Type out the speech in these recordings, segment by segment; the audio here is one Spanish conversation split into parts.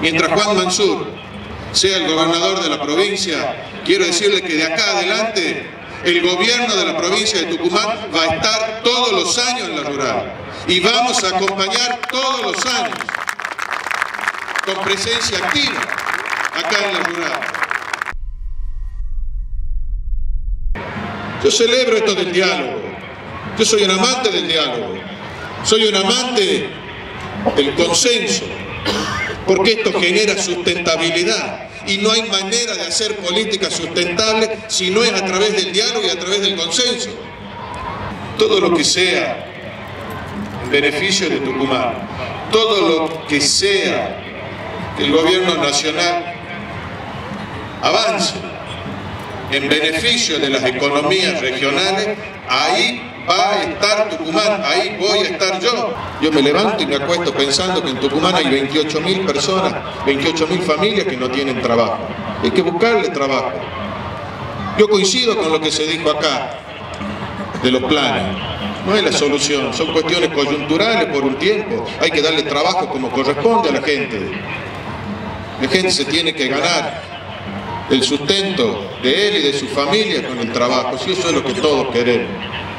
Mientras Juan Mansur sea el gobernador de la provincia, quiero decirle que de acá adelante el gobierno de la provincia de Tucumán va a estar todos los años en la rural y vamos a acompañar todos los años con presencia activa acá en la rural. Yo celebro esto del diálogo. Yo soy un amante del diálogo. Soy un amante del consenso. Porque esto genera sustentabilidad. Y no hay manera de hacer política sustentable si no es a través del diálogo y a través del consenso. Todo lo que sea en beneficio de Tucumán, todo lo que sea que el gobierno nacional avance en beneficio de las economías regionales, ahí va a estar Tucumán, ahí voy a estar yo. Yo me levanto y me acuesto pensando que en Tucumán hay 28 mil personas, 28 mil familias que no tienen trabajo. Hay que buscarle trabajo. Yo coincido con lo que se dijo acá de los planes. No es la solución, son cuestiones coyunturales por un tiempo. Hay que darle trabajo como corresponde a la gente. La gente se tiene que ganar el sustento de él y de su familia con el trabajo, si eso es lo que todos queremos.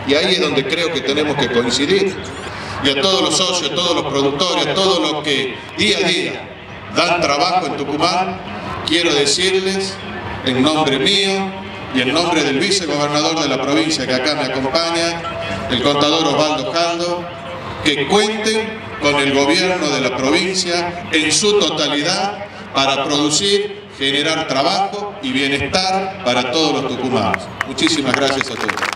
Y ahí es donde creo que tenemos que coincidir. Y a todos los socios, a todos los productores, a todos los que día a día dan trabajo en Tucumán, quiero decirles en nombre mío y en nombre del vicegobernador de la provincia que acá me acompaña, el contador Osvaldo Caldo, que cuenten con el gobierno de la provincia en su totalidad para producir, generar trabajo y bienestar para todos los tucumanos. Muchísimas gracias a todos.